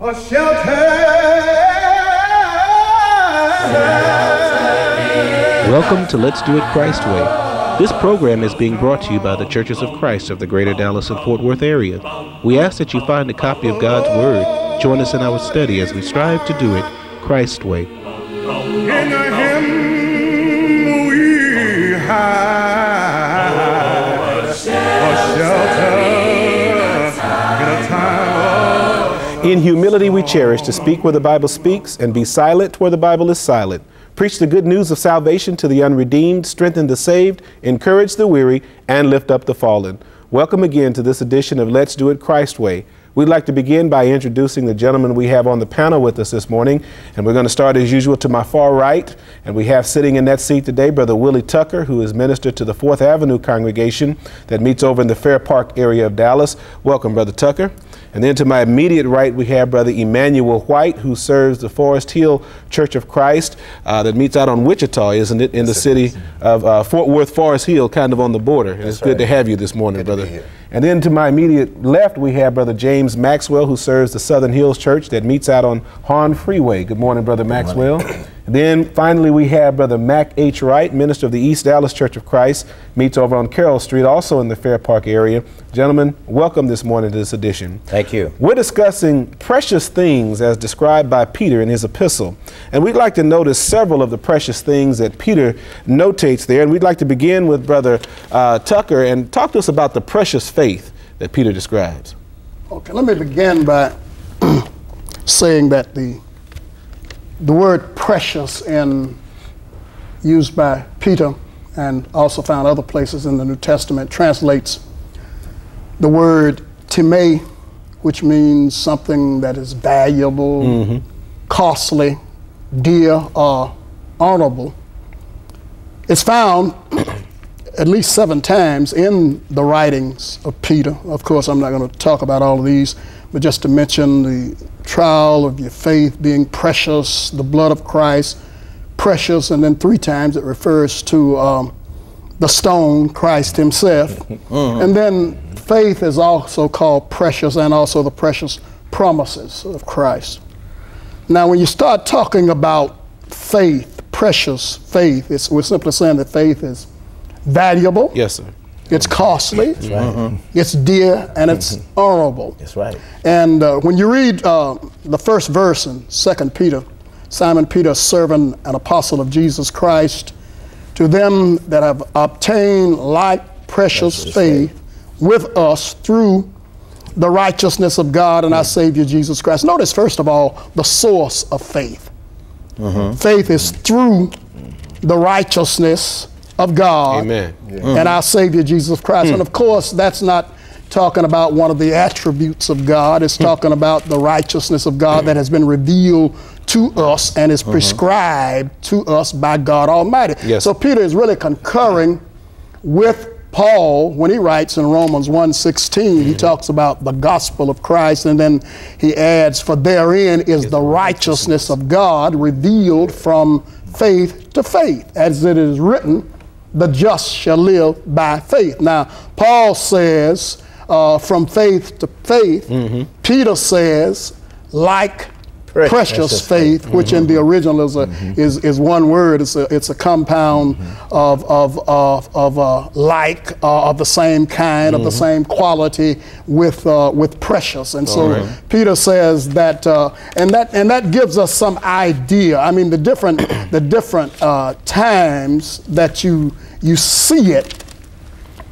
a shelter. Welcome to Let's Do It Christ Way. This program is being brought to you by the Churches of Christ of the Greater Dallas and Fort Worth area. We ask that you find a copy of God's Word. Join us in our study as we strive to do it Christ way. In him we hide In humility we cherish to speak where the Bible speaks and be silent where the Bible is silent. Preach the good news of salvation to the unredeemed, strengthen the saved, encourage the weary, and lift up the fallen. Welcome again to this edition of Let's Do It Christ Way. We'd like to begin by introducing the gentleman we have on the panel with us this morning. And we're going to start as usual to my far right. And we have sitting in that seat today Brother Willie Tucker, who is minister to the Fourth Avenue congregation that meets over in the Fair Park area of Dallas. Welcome, Brother Tucker. And then to my immediate right, we have Brother Emanuel White, who serves the Forest Hill Church of Christ uh, that meets out on Wichita, isn't it, in the city of uh, Fort Worth, Forest Hill, kind of on the border. And it's good to have you this morning, brother. And then to my immediate left, we have Brother James Maxwell, who serves the Southern Hills Church that meets out on Hawn Freeway. Good morning, Brother Maxwell. And then finally, we have Brother Mac H. Wright, minister of the East Dallas Church of Christ, meets over on Carroll Street, also in the Fair Park area. Gentlemen, welcome this morning to this edition. Thank you. We're discussing precious things as described by Peter in his epistle. And we'd like to notice several of the precious things that Peter notates there. And we'd like to begin with Brother uh, Tucker and talk to us about the precious faith that Peter describes. Okay, let me begin by saying that the the word precious in used by Peter and also found other places in the New Testament translates the word time, which means something that is valuable, mm-hmm. costly, dear, or honorable. It's found at least seven times in the writings of Peter. Of course, I'm not going to talk about all of these, but just to mention the trial of your faith being precious, the blood of Christ, precious, and then three times it refers to um, the stone, Christ Himself. And then faith is also called precious, and also the precious promises of Christ. Now, when you start talking about faith, precious faith, it's, we're simply saying that faith is valuable, Yes, sir. It's costly, it's dear, and it's honorable. That's right. And uh, when you read uh, the first verse in Second Peter, Simon Peter, servant and apostle of Jesus Christ, to them that have obtained like precious, Precious faith with us through the righteousness of God and our Savior Jesus Christ. Notice, first of all, the source of faith. Faith is through the righteousness of God Amen. and our Savior Jesus Christ. And hmm. of course, that's not talking about one of the attributes of God. It's hmm. talking about the righteousness of God that has been revealed to us and is uh-huh. prescribed to us by God Almighty. Yes. So Peter is really concurring with Paul when he writes in Romans 1:16, he mm-hmm. talks about the gospel of Christ and then he adds for therein is the righteousness of God revealed from faith to faith as it is written the just shall live by faith. Now, Paul says uh, from faith to faith. Peter says like Pre- precious, precious faith, which in the original is, a, is, is one word. It's a, it's a compound of, of, of, of uh, like, uh, of the same kind, of the same quality with, uh, with precious. And so right. Peter says that, uh, and that, and that gives us some idea. I mean, the different, the different uh, times that you, you see it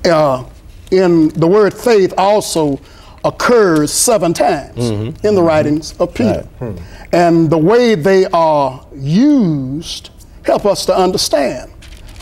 uh, in the word faith also occurs seven times in the writings of Peter. And the way they are used help us to understand.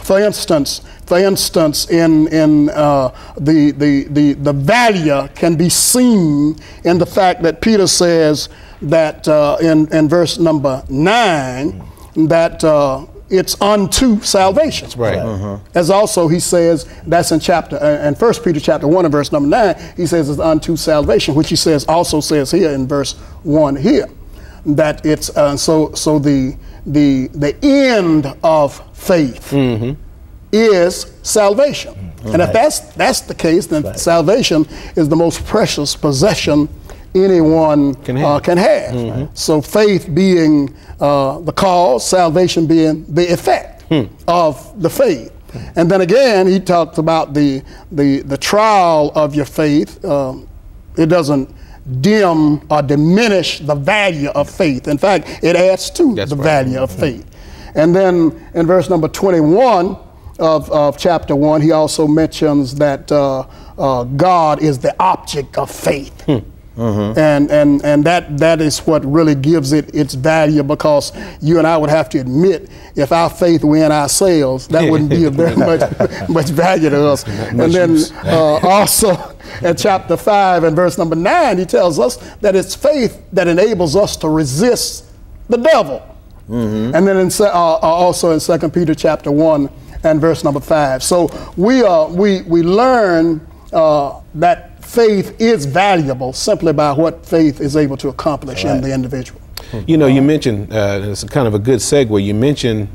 For instance, for instance, in, in uh, the, the, the, the value can be seen in the fact that Peter says that uh, in, in verse number nine, that uh, it's unto salvation. Right. As also he says, that's in chapter, uh, in 1 Peter chapter 1 and verse number 9, he says it's unto salvation, which he says, also says here in verse 1 here, that it's, uh, so, so the, the, the end of faith is salvation. And if that's, that's the case, then salvation is the most precious possession anyone Can uh, have. can have. So faith being uh, the cause, salvation being the effect of the faith. And then again, he talks about the the the trial of your faith. Um, it doesn't dim or diminish the value of faith. In fact, it adds to That's the right. value of faith. And then in verse number 21 of, of chapter 1, he also mentions that uh, uh, God is the object of faith. And, and, and that, that is what really gives it its value because you and I would have to admit if our faith were in ourselves, that wouldn't be of very much, much value to us. and then uh, also in chapter 5 and verse number 9, he tells us that it's faith that enables us to resist the devil. And then in, uh, uh, also in 2 Peter chapter 1 and verse number 5. So we, uh, we, we learn uh, that faith is valuable simply by what faith is able to accomplish in the individual. Hmm. You know, you mentioned, uh, it's kind of a good segue. You mentioned,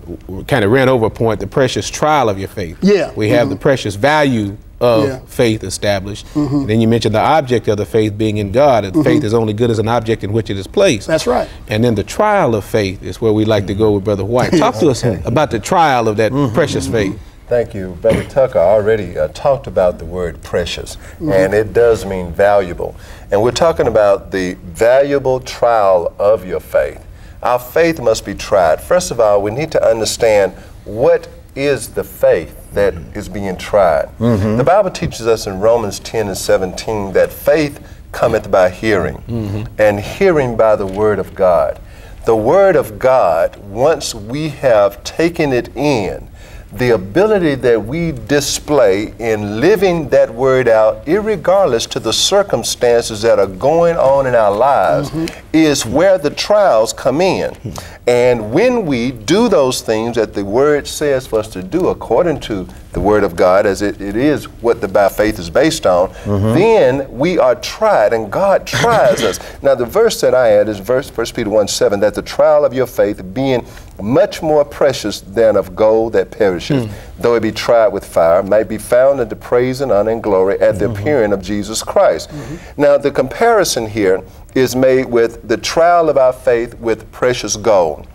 kind of ran over a point, the precious trial of your faith. Yeah. We have the mm-hmm. precious value of Yeah. faith established. Mm-hmm. And then you mentioned the object of the faith being in God. And faith mm-hmm. is only good as an object in which it is placed. That's right. And then the trial of faith is where we like to go with Brother White. Talk to us about the trial of that precious faith. Thank you. Brother Tucker already uh, talked about the word precious, mm-hmm. and it does mean valuable. And we're talking about the valuable trial of your faith. Our faith must be tried. First of all, we need to understand what is the faith that mm-hmm. is being tried. Mm-hmm. The Bible teaches us in Romans 10 and 17 that faith cometh by hearing, and hearing by the word of God. The word of God, once we have taken it in, the ability that we display in living that word out, irregardless to the circumstances that are going on in our lives, mm-hmm. is where the trials come in. And when we do those things that the word says for us to do, according to the word of God, as it, it is what the by faith is based on, mm-hmm. then we are tried, and God tries us. Now, the verse that I had is verse 1 Peter 1 7, that the trial of your faith being much more precious than of gold that perishes, hmm. though it be tried with fire, might be found unto praise and honor and glory at the hmm. appearing of Jesus Christ. Hmm. Now, the comparison here is made with the trial of our faith with precious gold.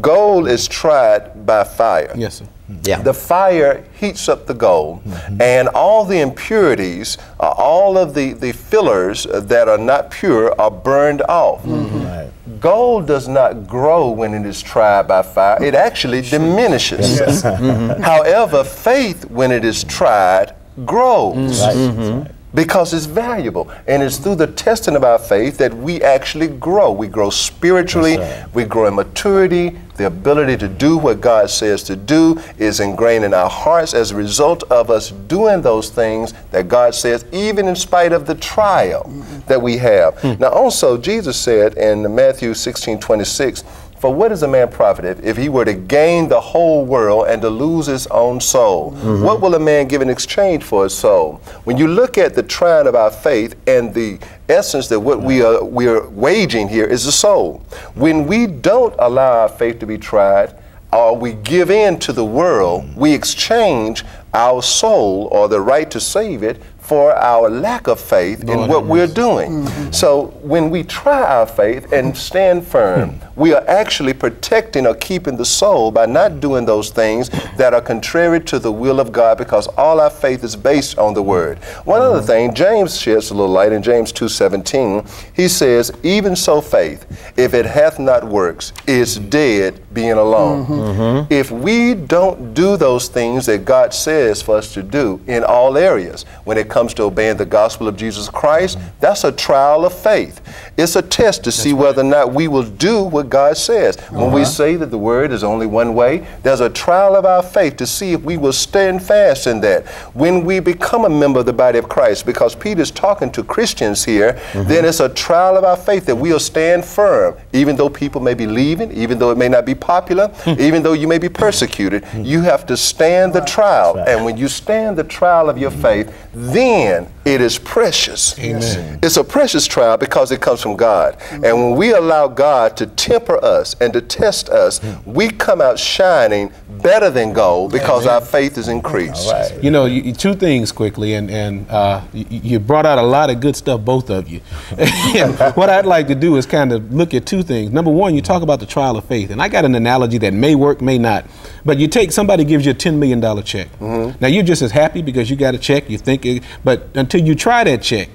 Gold is tried by fire. Yes, sir. Yeah. The fire heats up the gold, mm-hmm. and all the impurities, uh, all of the, the fillers that are not pure are burned off. Mm-hmm. Right. Gold does not grow when it is tried by fire, it actually diminishes. Mm-hmm. However, faith, when it is tried, grows Right. Because it's valuable. And it's through the testing of our faith that we actually grow. We grow spiritually, right. we grow in maturity. The ability to do what God says to do is ingrained in our hearts as a result of us doing those things that God says, even in spite of the trial that we have. Mm-hmm. Now, also, Jesus said in Matthew 16 26, for what is a man profited if he were to gain the whole world and to lose his own soul? Mm-hmm. What will a man give in exchange for his soul? When you look at the trying of our faith and the essence that what we are we are waging here is the soul. When we don't allow our faith to be tried, or we give in to the world, we exchange our soul or the right to save it for our lack of faith in what we're mercy. doing. Mm-hmm. So when we try our faith and stand firm, hmm. we are actually protecting or keeping the soul by not doing those things that are contrary to the will of God because all our faith is based on the word. One other hmm. thing, James sheds a little light in James 2:17. He says, "Even so faith, if it hath not works, is dead being alone." Mm-hmm. Mm-hmm. If we don't do those things that God says for us to do in all areas, when it comes to obeying the gospel of Jesus Christ, that's a trial of faith. It's a test to see whether or not we will do what God says. When we uh-huh. say that the word is only one way, there's a trial of our faith to see if we will stand fast in that. When we become a member of the body of Christ, because Peter's talking to Christians here, mm-hmm. then it's a trial of our faith that we'll stand firm, even though people may be leaving, even though it may not be popular, hmm. even though you may be persecuted. Hmm. You have to stand the trial. right. And when you stand the trial of your hmm. faith, then 10, it is precious. Amen. It's a precious trial because it comes from God. Mm-hmm. And when we allow God to temper us and to test us, mm. we come out shining better than gold because our faith is increased. You know, you, you- two things quickly, and and uh, you, you brought out a lot of good stuff, both of you. what I'd like to do is kind of look at two things. Number one, you talk about the trial of faith, and I got an analogy that may work, may not. But you take somebody gives you a ten million dollar check. Now you're just as happy because you got a check. You think, it, but until you try that check.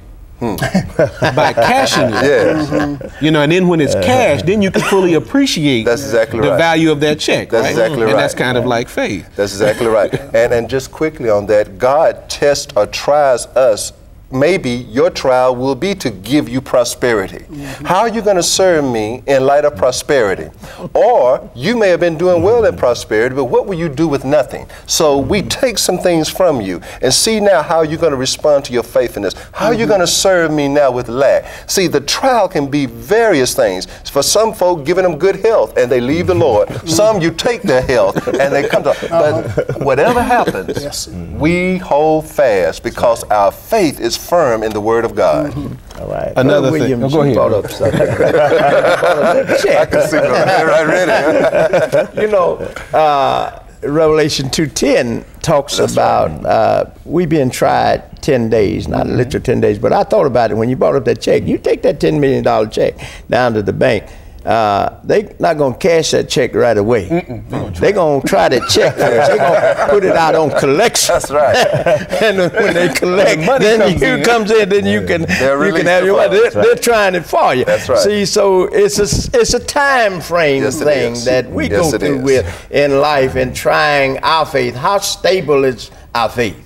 Hmm. by cashing it, Yes. you know, and then when it's uh-huh. cash, then you can fully appreciate That's exactly the right. value of that check. That's right? exactly and that's kind of like faith. That's exactly right. And and just quickly on that, God tests or tries us. Maybe your trial will be to give you prosperity. Mm-hmm. How are you going to serve me in light of prosperity? Or you may have been doing well in prosperity, but what will you do with nothing? So we take some things from you and see now how you're going to respond to your faithfulness. How are you mm-hmm. going to serve me now with lack? See, the trial can be various things. For some folk, giving them good health and they leave the Lord. Mm-hmm. Some you take their health and they come to. Uh-huh. But whatever happens, Yes. we hold fast because our faith is firm in the Word of God. All right. Another Brother thing- Williams, oh, go you ahead. brought up something. I can see that right ready. you know, uh, Revelation 2.10 talks about uh, we being tried 10 days, not Mm-hmm. literal 10 days, but I thought about it when you brought up that check. You take that $10 million check down to the bank. Uh, they not gonna cash that check right away. They gonna try that check first. They gonna put it out on collection. That's right. and when they collect, money then comes you in. comes in, then you can you can have your money. They're, funds. they're trying it for you. That's right. See, so it's a it's a time frame Yes, thing that we Yes, go through is. with in life and trying our faith. How stable is our faith?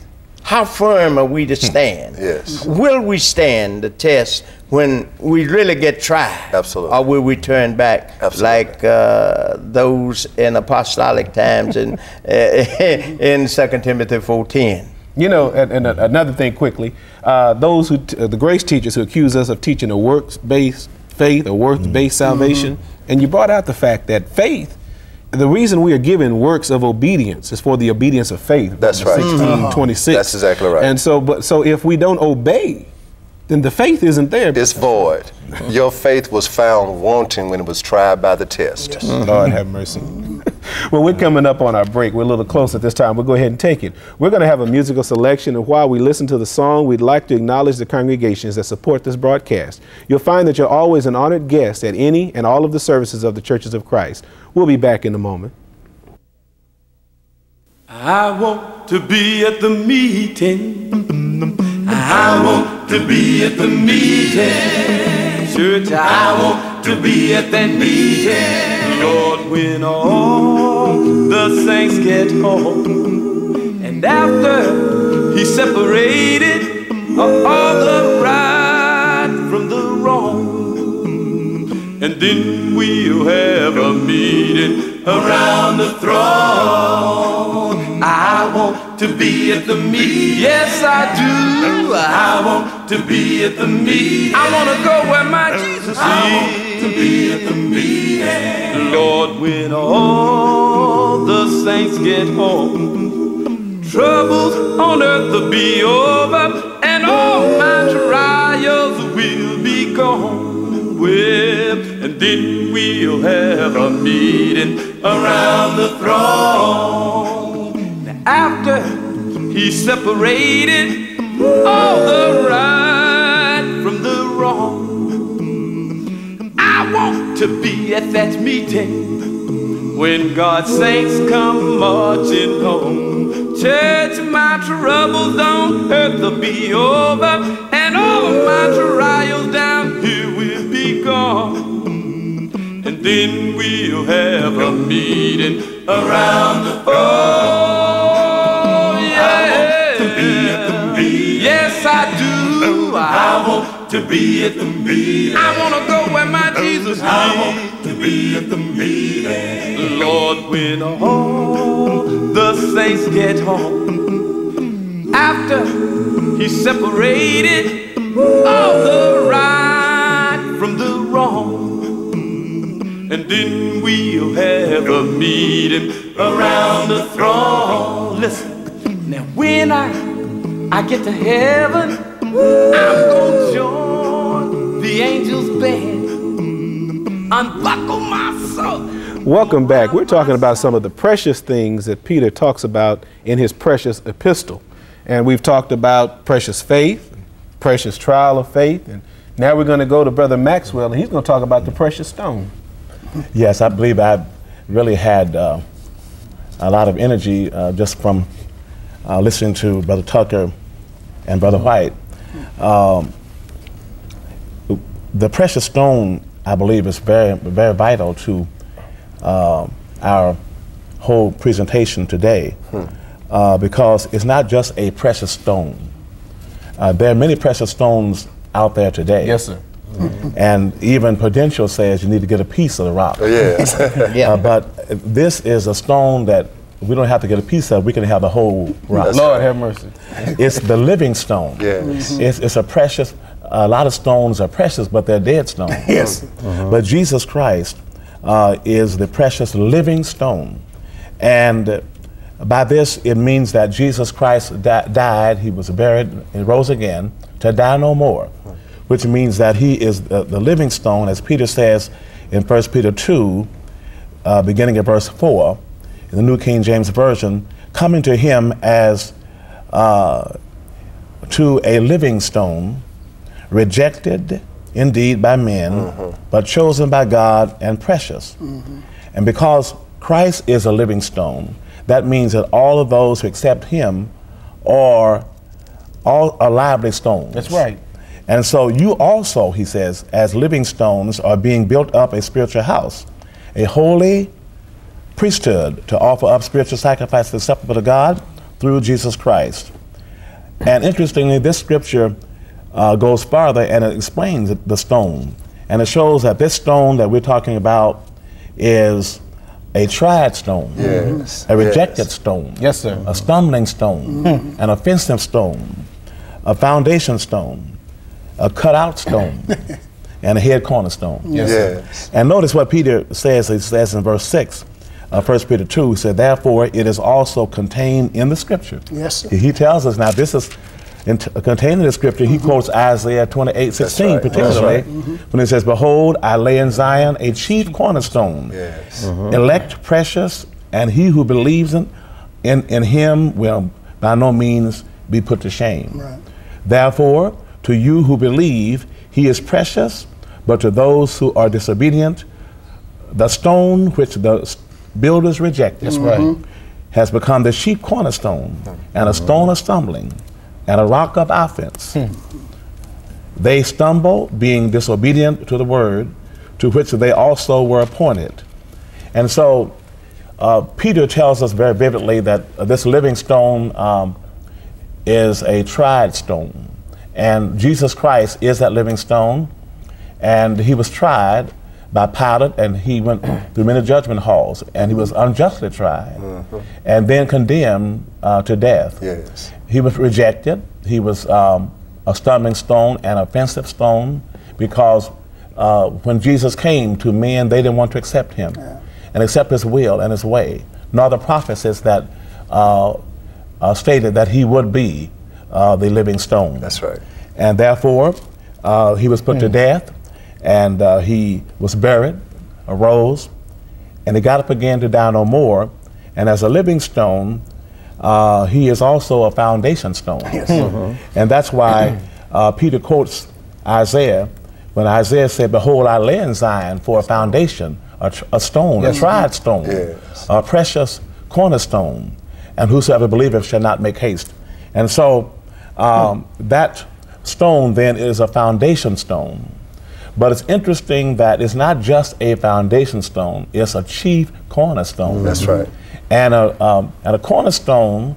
How firm are we to stand? Yes. Will we stand the test when we really get tried? Absolutely. Or will we turn back Absolutely. like uh, those in apostolic times in in Second Timothy four ten? You know, and, and another thing quickly, uh, those who, t- uh, the grace teachers who accuse us of teaching a works-based faith or works-based salvation, and you brought out the fact that faith, the reason we are given works of obedience is for the obedience of faith. That's right. 16, mm-hmm. 26. That's exactly right. And so, but so if we don't obey, then the faith isn't there. It's void. Your faith was found wanting when it was tried by the test. Mm-hmm. Lord have mercy. Well, we're coming up on our break. We're a little close at this time. We'll go ahead and take it. We're going to have a musical selection, and while we listen to the song, we'd like to acknowledge the congregations that support this broadcast. You'll find that you're always an honored guest at any and all of the services of the Churches of Christ. We'll be back in a moment. I want to be at the meeting. I want to be at the meeting. Church, I want to be at that meeting. Lord, when all the saints get home. And after he separated all the right from the wrong. And then we'll have a meeting around the throne. I want to be at the meeting. Yes, I do. I want to be at the meeting. I want to go where my Jesus is. Meeting. Lord, when all the saints get home, troubles on earth will be over, and all my trials will be gone. Well, and then we'll have a meeting around the throne. After he separated all the right to be at that meeting when God's saints come marching home. Church, my troubles don't hurt to be over, and all of my trials down here will be gone. And then we'll have a meeting around the throne. Yeah. Yes, I do. I want to be at the meeting. I want to go where my Jesus want to be at the meeting. Lord, when all the saints get home, after he separated all the right from the wrong. And then we'll have a meeting around the throne. Listen, now when I I get to heaven, I'm gonna join the angels' band. Unbuckle my soul. Welcome back. We're talking about some of the precious things that Peter talks about in his precious epistle. And we've talked about precious faith, precious trial of faith, and now we're going to go to Brother Maxwell, and he's going to talk about the precious stone. Yes, I believe I really had uh, a lot of energy uh, just from uh, listening to Brother Tucker and Brother White. Um, the precious stone, I believe, is very, very vital to uh, our whole presentation today uh, because it's not just a precious stone. Uh, there are many precious stones out there today. Yes, sir. And even Prudential says you need to get a piece of the rock. Yes. Uh, but this is a stone that we don't have to get a piece of, we can have the whole rock. That's Lord right. have mercy. It's the living stone. Yes. It's, it's a precious, a lot of stones are precious, but they're dead stones. Yes. But Jesus Christ uh, is the precious living stone. And by this, it means that Jesus Christ di- died, he was buried, and rose again to die no more, which means that he is the, the living stone, as Peter says in 1 Peter 2, uh, beginning at verse 4, in the New King James Version, coming to him as uh, to a living stone, rejected indeed by men, mm-hmm. but chosen by God and precious. Mm-hmm. And because Christ is a living stone, that means that all of those who accept him are all are lively stones. That's right. And so you also, he says, as living stones are being built up a spiritual house, a holy priesthood to offer up spiritual sacrifices acceptable to God through Jesus Christ. And interestingly, this scripture uh, goes farther and it explains the stone. And it shows that this stone that we're talking about is a tried stone, Yes. a rejected Yes. stone, Yes, sir. a stumbling stone, an offensive stone, a foundation stone, a cutout stone, and a head cornerstone. Yes. And notice what Peter says, he says in verse 6, uh, 1 Peter 2, he said, Therefore it is also contained in the scripture. Yes, sir. He tells us now, this is in contained in the scripture. He mm-hmm. quotes Isaiah 28 16, right. particularly, That's mm-hmm. when he says, Behold, I lay in Zion a chief cornerstone, Yes. Mm-hmm. elect, precious, and he who believes in, in, in him will by no means be put to shame. Right. Therefore, to you who believe, he is precious, but to those who are disobedient, the stone which the builders rejected right. has become the chief cornerstone and a stone of stumbling and a rock of offense. They stumble, being disobedient to the word, to which they also were appointed. And so uh, Peter tells us very vividly that uh, this living stone um, is a tried stone. And Jesus Christ is that living stone. And he was tried by Pilate, and he went through many judgment halls, and he was unjustly tried, and then condemned uh, to death. Yes. He was rejected. He was um, a stumbling stone and offensive stone because uh, when Jesus came to men, they didn't want to accept him and accept his will and his way. Nor the prophecies that uh, uh, stated that he would be uh, the living stone. That's right. And therefore, uh, he was put to death, and uh, he was buried, arose, and he got up again to die no more. And as a living stone, uh, he is also a foundation stone. Yes, And that's why uh, Peter quotes Isaiah when Isaiah said, Behold, I lay in Zion for a foundation, a, tr- a stone, a tried stone, Yes. a precious cornerstone, and whosoever believeth shall not make haste. And so um, that stone then is a foundation stone. But it's interesting that it's not just a foundation stone, it's a chief cornerstone. That's right. And a, um, and a cornerstone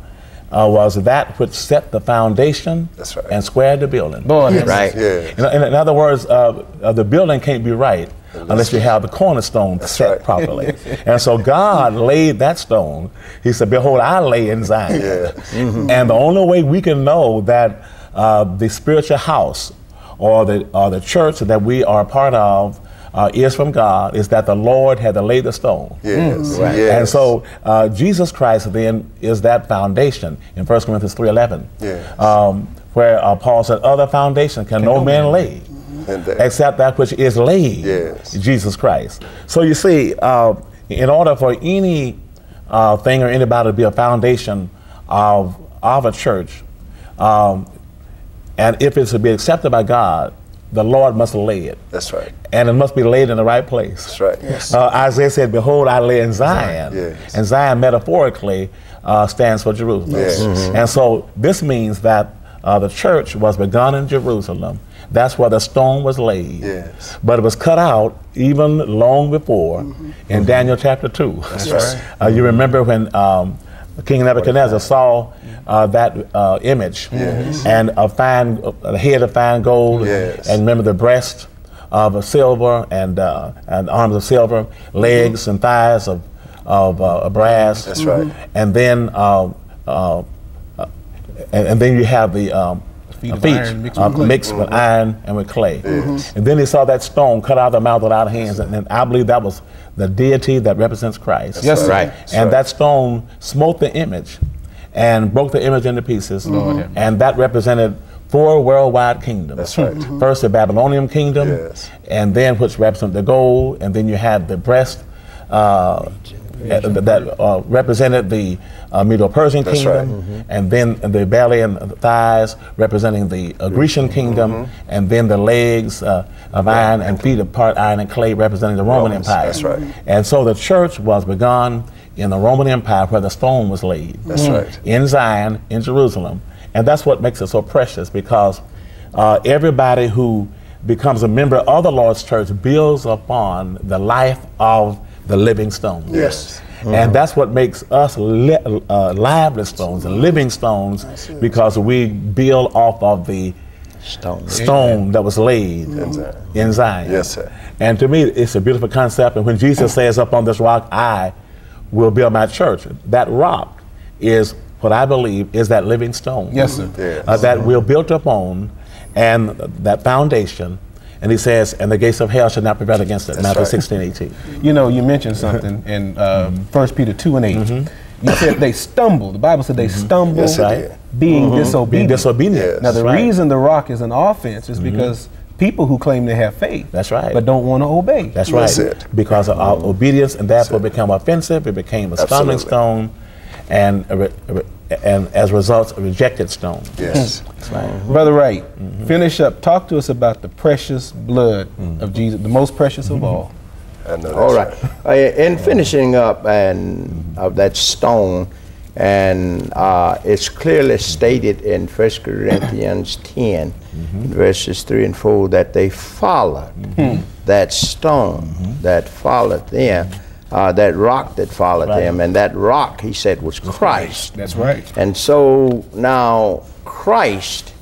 uh, was that which set the foundation That's right. and squared the building. Lord have Right. Yes. In, in- in other words, uh, uh, the building can't be right unless you have the cornerstone set right. properly. and so God laid that stone. He said, Behold, I lay in Zion. Yes. And the only way we can know that uh, the spiritual house or the, or the church that we are part of uh, is from God is that the Lord had to lay the stone. Yes. Right. yes. And so uh, Jesus Christ then is that foundation in 1 Corinthians 3.11. Yes. Um, where uh, Paul said, other foundation can, no, man lay that- except that which is laid, Yes. Jesus Christ. So you see, uh, in order for any uh, thing or anybody to be a foundation of, of a church, um, and if it's to be accepted by God, the Lord must lay it. That's right. And it must be laid in the right place. That's right. Yes. Uh, Isaiah said, Behold, I lay in Zion. Yes. And Zion metaphorically uh, stands for Jerusalem. Yes. Mhm. And so this means that uh, the church was begun in Jerusalem. That's where the stone was laid. Yes. But it was cut out even long before in Daniel chapter 2. That's right. Uh, you remember when um, King Nebuchadnezzar saw uh, that uh, image Yes. and a fine a head of fine gold Yes. and remember the breast of a silver and uh, and arms of silver, legs and thighs of of uh, brass. That's right. And then um, uh, uh, and, and then you have the um, Feet of feet iron mixed uh, with mixed with iron and with clay. And then he saw that stone cut out of the mouth without hands, and, and I believe that was the deity that represents Christ. Yes, sir. Right. And right. that stone smote the image and broke the image into pieces. And that represented four worldwide kingdoms. That's right. First, the Babylonian kingdom, Yes. and then which represented the gold, and then you had the breast. Uh, that uh, represented the uh, Medo-Persian That's right. kingdom, and then the belly and the thighs representing the uh, Grecian kingdom, Mm-hmm. and then the legs uh, of iron and feet of part iron and clay representing the Roman Romans, Empire. that's right. And so the church was begun in the Roman Empire where the stone was laid. That's right. In Zion, in Jerusalem. And that's what makes it so precious because uh, everybody who becomes a member of the Lord's church builds upon the life of the living stone. Yes. And that's what makes us li- uh, lively stones and living stones because we build off of the Stone. stone that was laid Zion. in Zion. Yes, sir. And to me, it's a beautiful concept. And when Jesus says, Up on this rock, I will build my church, that rock is what I believe is that living stone. Yes, sir. Yes. Uh, that we're built upon and that foundation. And he says, and the gates of hell shall not prevail against it. Matthew right. 16, 18. You know, you mentioned something in uh, 1 Peter 2 and 8. You said they stumbled. The Bible said they stumbled Yes, Right. did. being Being disobedient. disobedient. Yes. Now, the Right. reason the rock is an offense is because people who claim they have faith, That's right. but don't want to obey. That's right. That's it. Because of our obedience, and therefore become offensive. It became a stumbling stone, and a re- a re- and as a result, a rejected stone. Yes. That's right. Mm-hmm. Brother Wright, mm-hmm. finish up. Talk to us about the precious blood mm-hmm. of Jesus, the most precious of all. I know All right. Uh, in finishing up and of that stone, and uh, it's clearly stated in 1 Corinthians 10, verses 3 and 4, that they followed that stone that followed them, uh, that rock that followed Right. them, and that rock, he said, was Christ. That's right. And so now Christ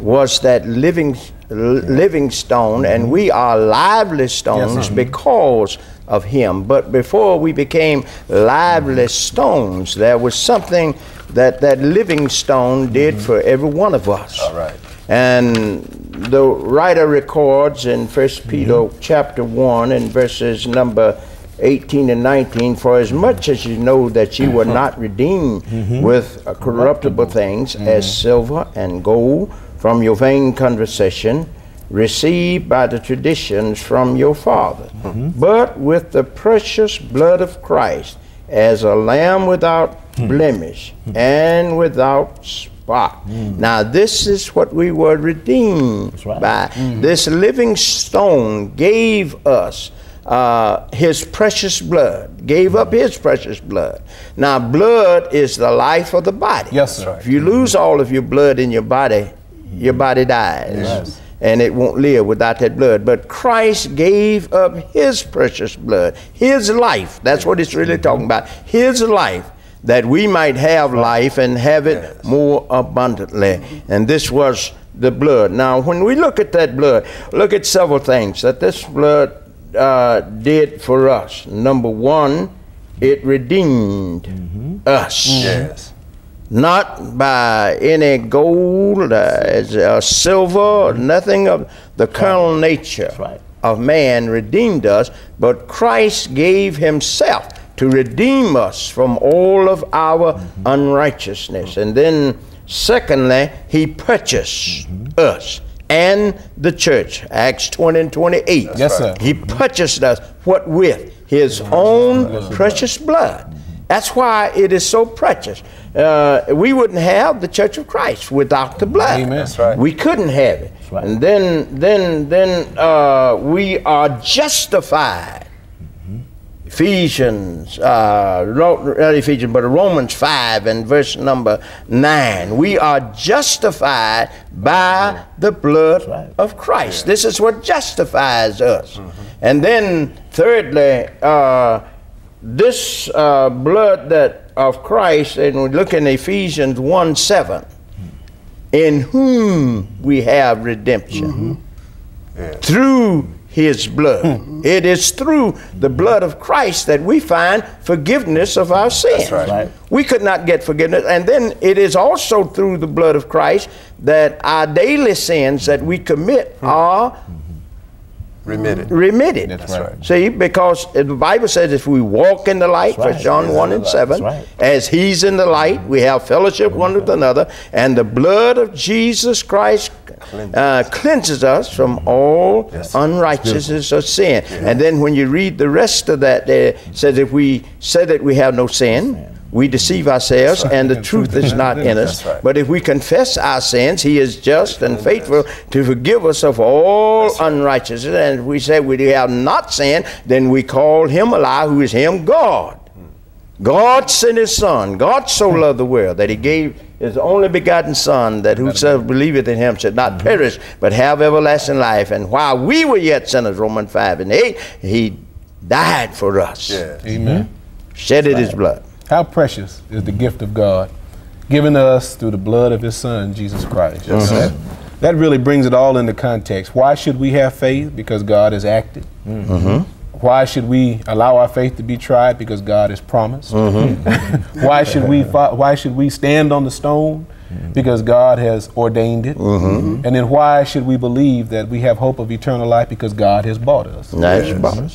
was that living living stone and we are lively stones because of him. But before we became lively stones, there was something that that living stone did for every one of us. All right. And the writer records in 1 mm-hmm. Peter chapter 1 and verses number 18 and 19 For as much as you know that you were uh-huh. not redeemed mm-hmm. with uh, corruptible things as mm-hmm. silver and gold from your vain conversation received by the traditions from your father, mm-hmm. but with the precious blood of Christ as a lamb without mm. blemish mm. and without spot. Mm. Now, this is what we were redeemed right. by. Mm-hmm. This living stone gave us uh, his precious blood, gave up mm-hmm. his precious blood. Now, blood is the life of the body. Yes, sir. If you lose all of your blood in your body, your body dies. And it won't live without that blood. But Christ gave up his precious blood, his life. That's what it's really talking about. His life, that we might have life and have it more abundantly. And this was the blood. Now, when we look at that blood, look at several things that this blood uh, did for us. Number one, it redeemed us Yes. Not by any gold, uh, uh, silver, nothing of the carnal nature right. of man redeemed us, but Christ gave himself to redeem us from all of our unrighteousness. And then, secondly, he purchased us and the church. Acts 20 and 28. Yes, sir. He purchased us, what with? His own precious blood. That's why it is so precious. Uh, we wouldn't have the Church of Christ without the blood. Amen. That's right. We couldn't have it. right. And then, then, then uh, we are justified. Ephesians, uh, not Ephesians, but Romans 5 and verse number 9. We are justified by the blood right. of Christ. This is what justifies us. And then, thirdly, uh, this uh, blood that of Christ, and we look in Ephesians 1 7, in whom we have redemption mm-hmm. through his blood. Mm-hmm. It is through the blood of Christ that we find forgiveness of our sins. right. Right. We could not get forgiveness. And then it is also through the blood of Christ that our daily sins that we commit mm-hmm. are Remitted. remitted. That's right. See, because the Bible says if we walk in the light, That's for right. John Yes, 1 and 7, right. as he's in the light, we have fellowship one with another, and the blood of Jesus Christ uh, cleanses us from all unrighteousness of sin. And then when you read the rest of that, there, it says if we say that we have no sin, we deceive ourselves, and the truth is not in us. Right. But if we confess our sins, He is just and faithful to forgive us of all unrighteousness. And if we say we have not sinned, then we call Him a liar, who is Him God. God sent His Son. God so loved the world that He gave His only begotten Son, that whosoever believeth in Him should not perish, but have everlasting life. And while we were yet sinners, Romans 5 and 8, He died for us, Yeah. Amen. shedded His blood. How precious is the gift of God given to us through the blood of his son, Jesus Christ. Yes, that, sir. that really brings it all into context. Why should we have faith? Because God has acted. Mm-hmm. Why should we allow our faith to be tried? Because God has promised. Mm-hmm. why should we why should we stand on the stone? Because God has ordained it. Mm-hmm. And then why should we believe that we have hope of eternal life? Because God has bought us. That's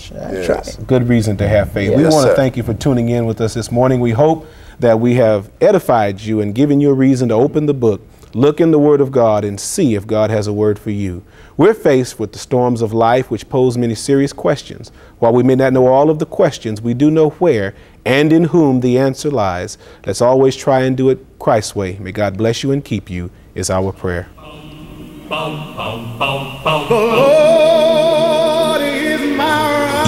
That's Yes. right. Good reason to have faith. We want to sir. thank you for tuning in with us this morning. We hope that we have edified you and given you a reason to open the book, look in the Word of God, and see if God has a word for you. We're faced with the storms of life which pose many serious questions. While we may not know all of the questions, we do know where and in whom the answer lies. Let's always try and do it Christ's way. May God bless you and keep you, is our prayer.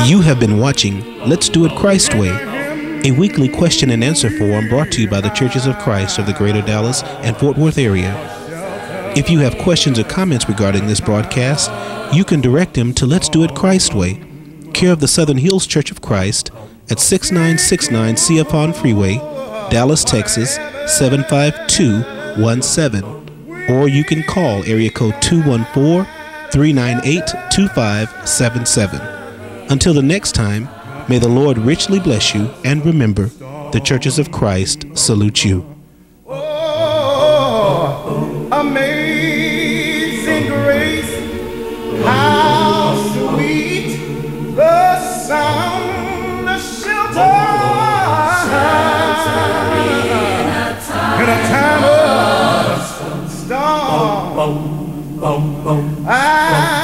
You have been watching Let's Do It Christ Way, a weekly question and answer forum brought to you by the Churches of Christ of the Greater Dallas and Fort Worth area. If you have questions or comments regarding this broadcast, you can direct them to Let's Do It Christ Way, care of the Southern Hills Church of Christ at 6969 C.F. Hawn Freeway, Dallas, Texas 75217. Or you can call area code 214 398 2577. Until the next time, may the Lord richly bless you, and remember, the Churches of Christ salute you. I